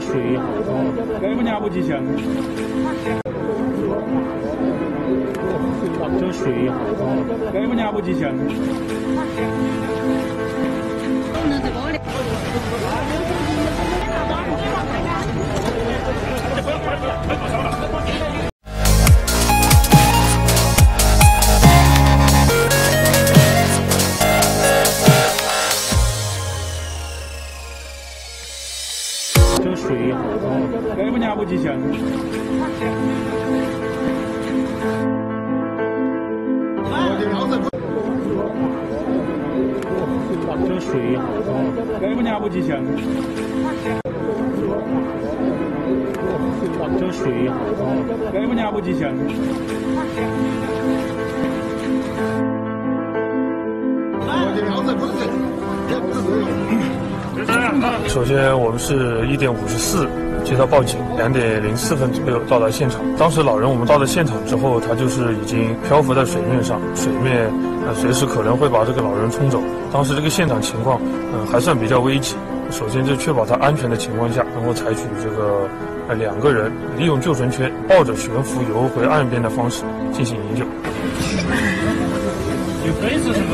水好，这个娘不吉祥。这水。好，这个娘不吉祥。这水好，这个娘不吉祥。这水好，这个娘不吉祥。这水好，这个娘不吉祥。首先，我们是一点五十四接到报警，两点零四分左右到达现场。当时老人我们到了现场之后，他就是已经漂浮在水面上，水面呃随时可能会把这个老人冲走。当时这个现场情况，嗯、还算比较危急。首先就确保他安全的情况下，能够采取这个呃两个人利用救生圈抱着悬浮游回岸边的方式进行营救。有杯子什么的吗？拿杯